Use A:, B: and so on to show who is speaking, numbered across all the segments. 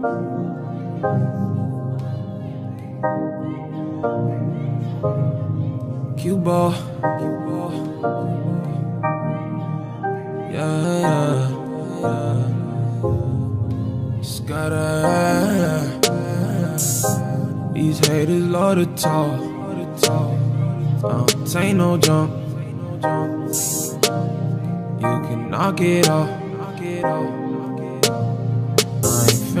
A: Cuba, Cuba. Yeah, yeah, yeah. Scatter. These haters love to talk. Uh, ain't no jump. You can knock it off.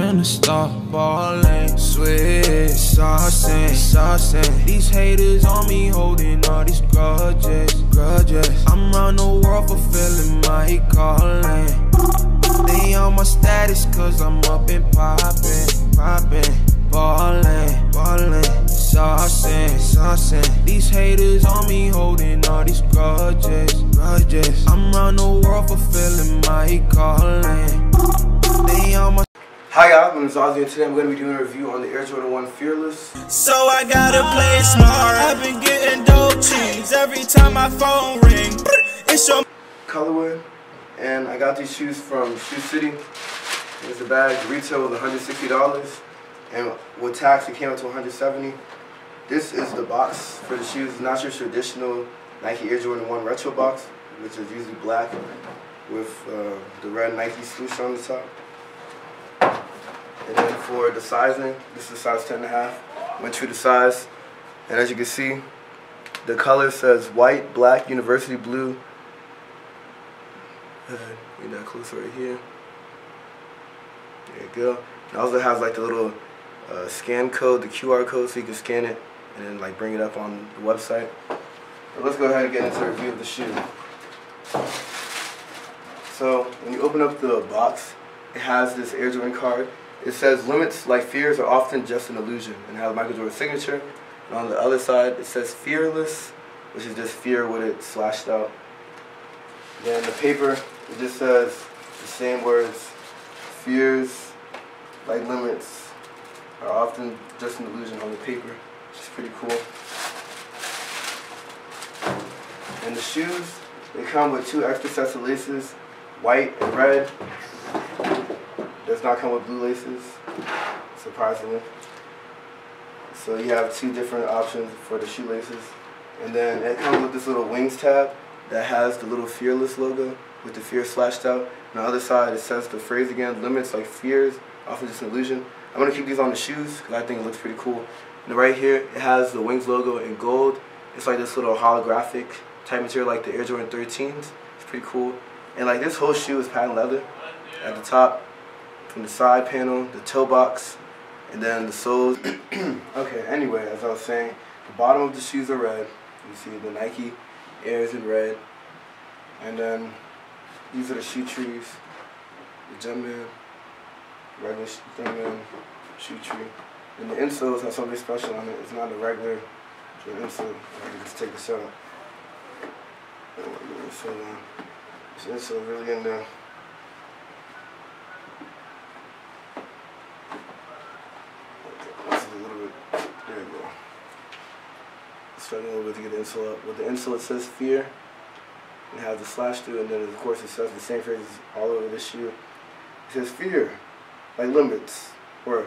A: Finna stop ballin', switch, saucin', saucin'. These haters on me holding all these grudges, grudges. I'm round the world fulfilling my calling. They on my status cause I'm up and poppin', poppin', ballin', ballin', saucin', saucin'. These haters on me holding all these grudges, grudges. I'm round the world fulfilling my calling. They on my
B: Hi guys, my name is Ozzy and today I'm going to be doing a review on the Air Jordan 1 Fearless.
C: So I gotta play smart. I've been getting dope cheese every time my phone ring. It's your
B: colorway and I got these shoes from Shoe City. Here's the bag. Retail was $160 and with tax it came out to $170. This is the box for the shoes. It's not your traditional Nike Air Jordan 1 retro box, which is usually black with uh, the red Nike swoosh on the top. And then for the sizing, this is size 10 and a half. Went true to size. And as you can see, the color says white, black, university blue. Uh, get that closer right here. There you go. It also has like the little uh, scan code, the QR code, so you can scan it and then like bring it up on the website. But let's go ahead and get into a review of the shoe. So when you open up the box, it has this Air Jordan card. It says limits like fears are often just an illusion and has Michael Jordan's signature. And on the other side it says fearless, which is just fear with it slashed out. Then the paper, it just says the same words. Fears like limits are often just an illusion on the paper, which is pretty cool. And the shoes, they come with two extra sets of laces, white and red. Does not come with blue laces, surprisingly. So you have two different options for the shoelaces. And then it comes with this little wings tab that has the little Fearless logo with the fear slashed out. On the other side, it says the phrase again, limits like fears, often just illusion. I'm to keep these on the shoes because I think it looks pretty cool. And right here, it has the Wings logo in gold. It's like this little holographic type material like the Air Jordan 13s. It's pretty cool. And like this whole shoe is patent leather at the top, from the side panel, the toe box, and then the soles. okay, anyway, as I was saying, the bottom of the shoes are red. You see the Nike Airs in red. And then these are the shoe trees, the Jumpman, regular Jumpman shoe tree. And the insoles have something special on it. It's not a regular insole. I can just take this out. So, this insole really in there. This is a little bit, there you go. Struggling a little bit to get the insole up. With the insole it says fear. It has the slash through and then of course it says the same phrases all over the shoe. It says fear, like limits, or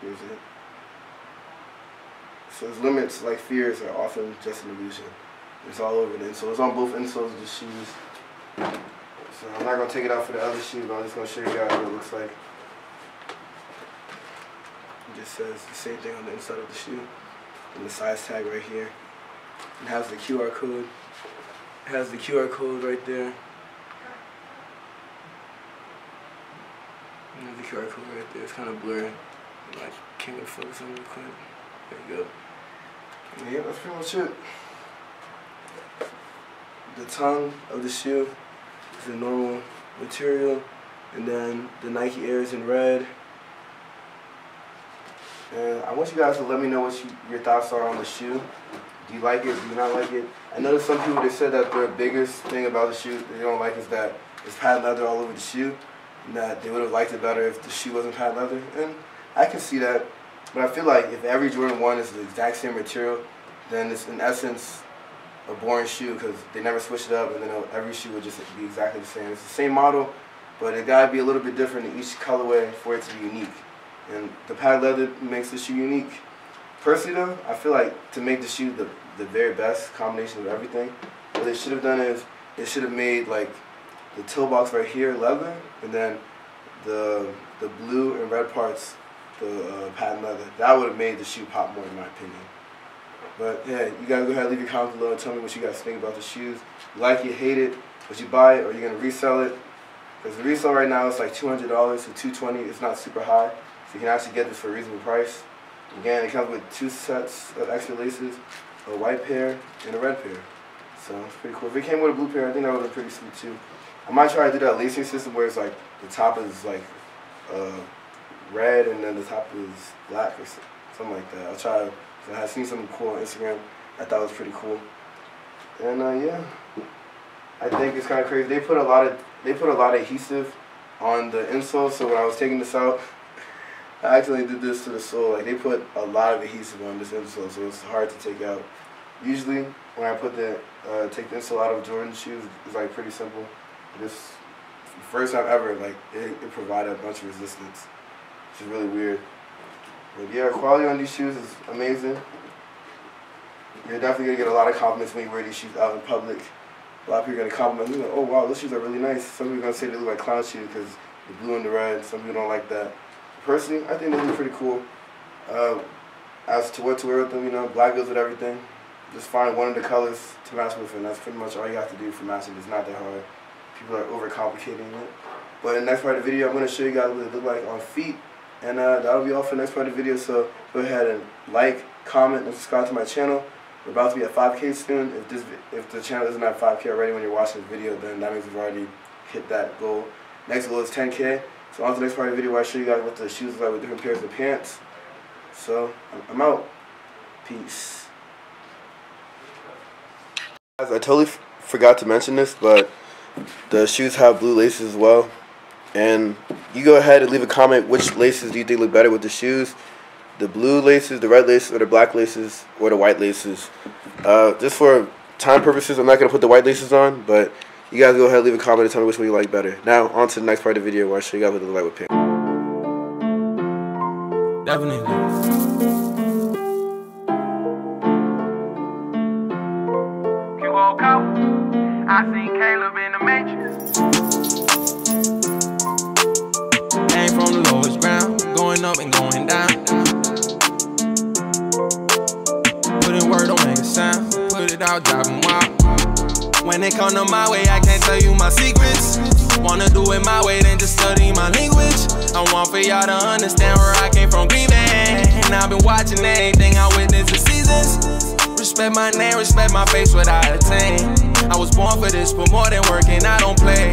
B: here's it. So its limits like fears are often just an illusion. It's all over the insole. It's on both insoles of the shoes. So I'm not gonna take it out for the other shoe, but I'm just gonna show you guys what it looks like. It just says the same thing on the inside of the shoe. And the size tag right here. It has the QR code. It has the QR code right there. The QR code right there. It's kind of blurry. I can't focus on it quick. There you go. Yeah, that's pretty much it. The tongue of the shoe is a normal material. And then the Nike Airs in red. And I want you guys to let me know what you, your thoughts are on the shoe. Do you like it? Do you not like it? I know some people, they said that the biggest thing about the shoe they don't like is that it's patent leather all over the shoe. And that they would have liked it better if the shoe wasn't patent leather. And I can see that. But I feel like if every Jordan 1 is the exact same material, then it's in essence a boring shoe because they never switch it up and then every shoe would just be exactly the same. It's the same model, but it gotta be a little bit different in each colorway for it to be unique. And the patent leather makes the shoe unique. Personally though, I feel like to make the shoe the, the very best combination of everything, what they should have done is they should have made like the toe box right here leather and then the the blue and red parts the uh, patent leather. That would have made the shoe pop more in my opinion. But yeah, you gotta go ahead and leave your comments below and tell me what you guys think about the shoes. You like it, hate it, would you buy it or you gonna resell it? Because the resale right now is like $200 to 220 It's not super high. So you can actually get this for a reasonable price. Again, it comes with two sets of extra laces, a white pair and a red pair. So it's pretty cool. If it came with a blue pair, I think that would have been pretty sweet too. I might try to do that lacing system where it's like the top is like uh, red and then the top is black or something like that. I'll try. I have seen something cool on Instagram. I thought it was pretty cool. And uh, yeah, I think it's kind of crazy. They put a lot of they put a lot of adhesive on the insole. So when I was taking this out, I actually did this to the sole. Like they put a lot of adhesive on this insole, so it's hard to take out. Usually when I put the uh, take the insole out of Jordan shoes, it's like pretty simple. This first time ever, like it, it provided a bunch of resistance, which is really weird. But yeah, quality on these shoes is amazing. You're definitely gonna get a lot of compliments when you wear these shoes out in public. A lot of people are gonna compliment you. Like, oh wow, those shoes are really nice. Some people are gonna say they look like clown shoes because the blue and the red. Some people don't like that. Personally, I think they look pretty cool. Uh, as to what to wear with them, you know, black goes with everything. Just find one of the colors to match with, and that's pretty much all you have to do for matching. It's not that hard. People are overcomplicating it. But in the next part of the video, I'm going to show you guys what it look like on feet. And uh, that'll be all for the next part of the video. So go ahead and like, comment, and subscribe to my channel. We're about to be at 5K soon. If this, if the channel isn't at 5K already when you're watching this video, then that means we've already hit that goal. Next goal is 10K. So on to the next part of the video where I show you guys what the shoes look like with different pairs of pants. So I'm out. Peace. Guys, I totally forgot to mention this, but the shoes have blue laces as well. And you go ahead and leave a comment which laces do you think look better with the shoes. The blue laces, the red laces, or the black laces, or the white laces. Uh, just for time purposes, I'm not going to put the white laces on, but you guys go ahead leave a comment and tell me which one you like better. Now, on to the next part of the video where I show you guys what the light with pants.
A: Definitely. I seen Caleb in the Matrix. Came from the lowest ground, going up and going down. Put in word, don't make a sound. Put it out, drop wild. When they come to my way, I can't tell you my secrets. Wanna do it my way, then just study my language. I want for y'all to understand where I came from grieving. And I've been watching everything I witnessed the seasons. Respect my name, respect my face, what I attain. I was born for this, but more than working, I don't play.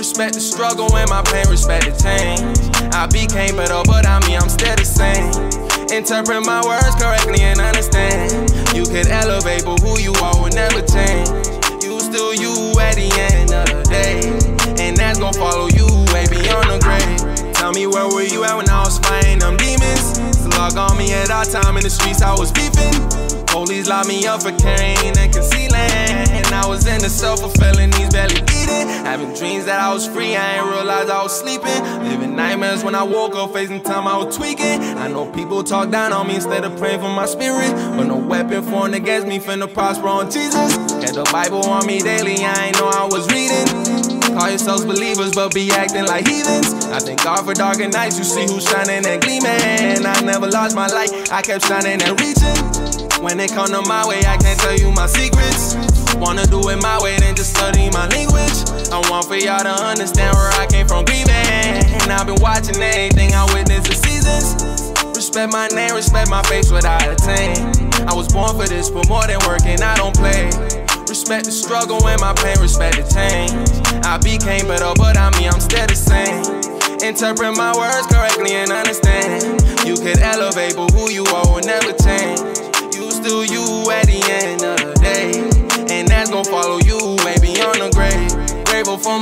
A: Respect the struggle and my pain, respect the change. I became better, but I mean, I'm still the same. Interpret my words correctly and understand. You could elevate, but who you are will never change. Still you at the end of the day. And that's gonna follow you way beyond the grave. Tell me where were you at when I was fighting them demons? Slug on me at our time in the streets, I was beefing. Police locked me up for carrying and concealing. And I was in the self-fulfilling, these belly eating. Having dreams that I was free, I ain't realize I was sleeping. Living nightmares when I woke up, facing time I was tweaking. I know people talk down on me instead of praying for my spirit. But no weapon formed against me finna prosper on Jesus. Had the Bible on me daily, I ain't know I was reading. Call yourselves believers, but be acting like heathens. I thank God for darker nights, you see who's shining and gleaming. I never lost my light, I kept shining and reaching. When it come to my way, I can't tell you my secrets. Wanna do it my way, then just study my language. I want for y'all to understand where I came from grieving. And I've been watching everything I witnessed the seasons. Respect my name, respect my face, what I attain. I was born for this, but more than working, I don't play. Respect the struggle and my pain, respect the change. I became better, but I mean, I'm still the same. Interpret my words correctly and understand. You could elevate, but who you are will never change You still you at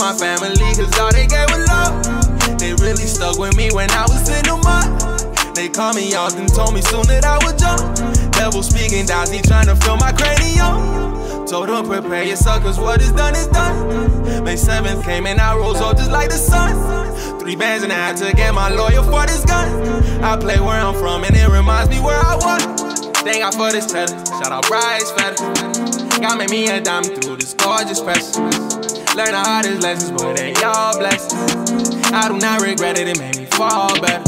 A: my family, cause all they gave was love. They really stuck with me when I was in the mud. They called me out and told me soon that I would jump. Devil speaking, doubts, he trying to fill my cranium. Told him prepare yourself, cause what is done is done. May 7th came and I rose up just like the sun. Three bands and I had to get my lawyer for this gun. I play where I'm from and it reminds me where I was. Thank God for this cheddar. Shout out Bryce Fetter. God made me a diamond through this gorgeous press. Learn the hardest lessons, but they all blessings. I do not regret it, it made me fall better.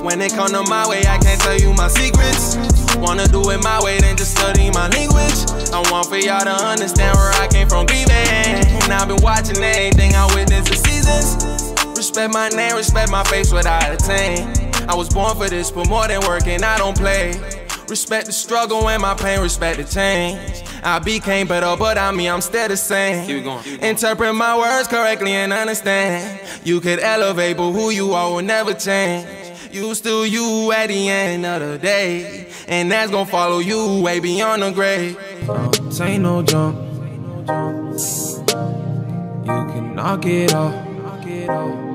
A: When it come to my way, I can't tell you my secrets. Wanna do it my way, then just study my language. I want for y'all to understand where I came from grieving. And I've been watching everything I witnessed the seasons. Respect my name, respect my face, what I attain. I was born for this, but more than working, I don't play. Respect the struggle and my pain, respect the change. I became better, but I mean, I'm still the same. Keep going. Interpret my words correctly and understand. You could elevate, but who you are will never change. You still you at the end of the day. And that's gonna follow you way beyond the grave. Uh, this ain't no jump. You can knock it off. Knock it off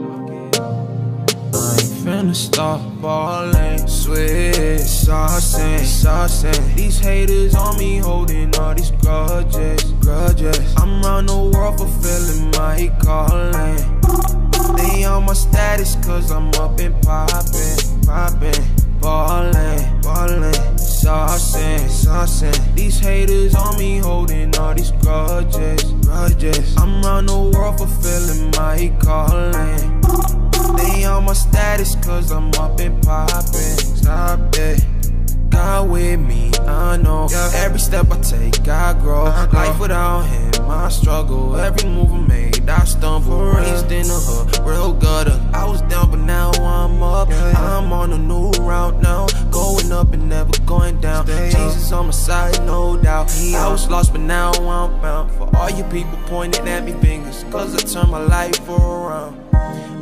A: finna stop ballin'. Switch, saucin', saucin'. These haters on me holding all these grudges, grudges. I'm round the world fulfilling my calling. They on my status cause I'm up and poppin', poppin'. Ballin', ballin', saucin', saucin'. These haters on me holding all these grudges, grudges. I'm round the world fulfilling my calling. They on my status cause I'm up and poppin'. Stop it. God with me, I know. Every step I take, I grow. Life without him, I struggle. Every move I made, I stumble. Raised in the hood, real gutter. I was down, but now I'm up. I'm on a new route now. Going up and never going down. On my side, no doubt. I was lost, but now I'm found. For all you people pointing at me fingers, cause I turned my life around.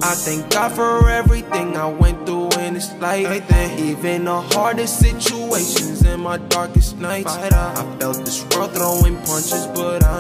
A: I thank God for everything I went through in this life. Even the hardest situations in my darkest nights. I felt this world throwing punches, but I